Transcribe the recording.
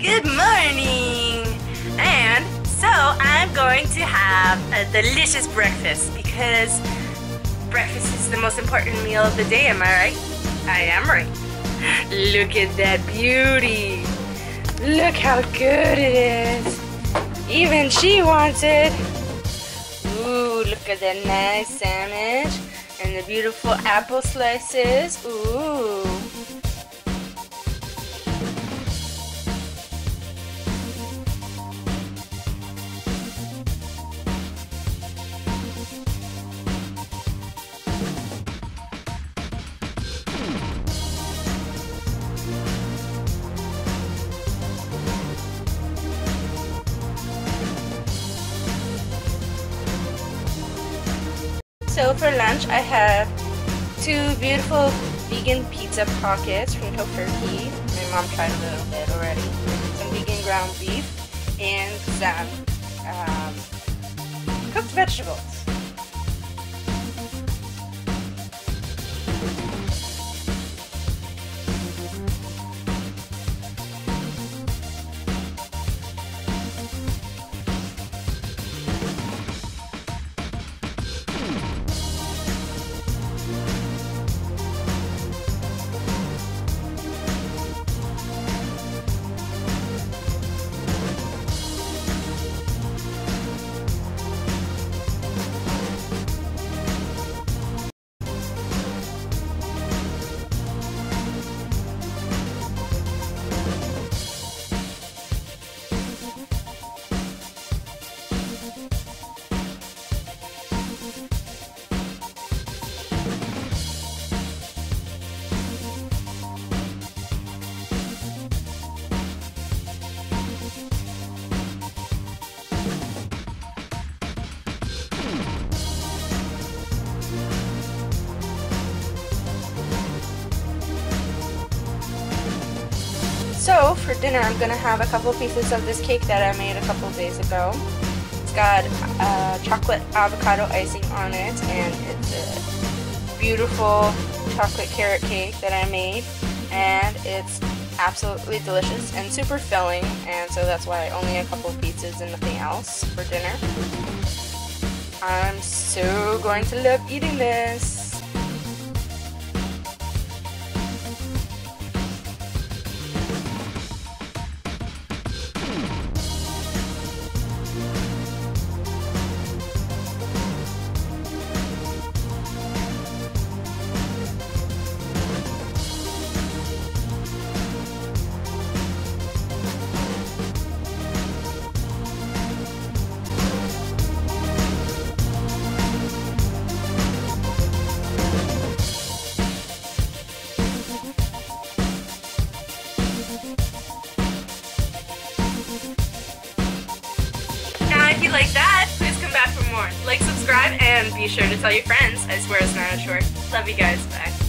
Good morning! And so I'm going to have a delicious breakfast because breakfast is the most important meal of the day, am I right? I am right. Look at that beauty! Look how good it is! Even she wants it! Ooh, look at that nice sandwich and the beautiful apple slices. Ooh. So for lunch, I have two beautiful vegan pizza pockets from Tofurky. My mom tried a little bit already. Some vegan ground beef and some um, cooked vegetables. So for dinner, I'm gonna have a couple pieces of this cake that I made a couple days ago. It's got uh, chocolate avocado icing on it, and it's a beautiful chocolate carrot cake that I made, and it's absolutely delicious and super filling, and so that's why I only a couple pizzas and nothing else for dinner. I'm so going to love eating this. You like that, please come back for more. Like, subscribe, and be sure to tell your friends. I swear it's not a short. Love you guys. Bye.